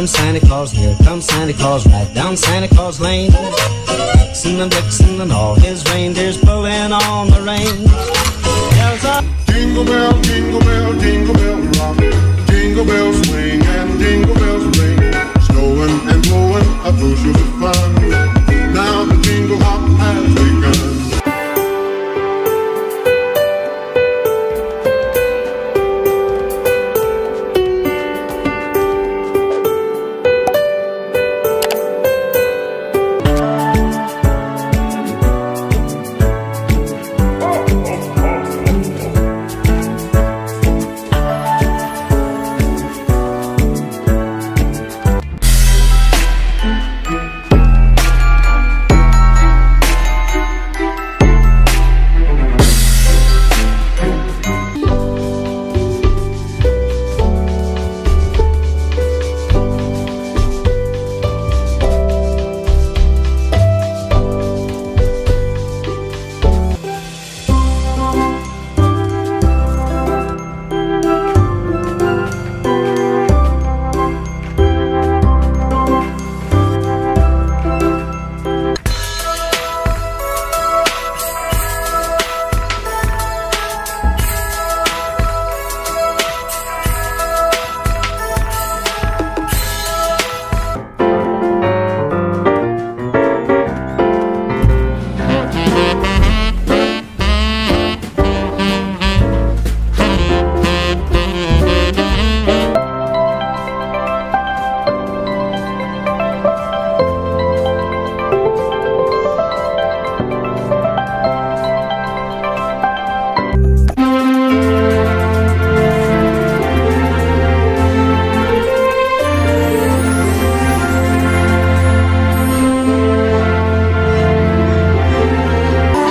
Comes Santa Claus, here comes Santa Claus, right down Santa Claus Lane. Vixen and Blitzen and all his reindeers pulling on the reins. Jingle bell, jingle bell, jingle bell rock.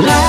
Love.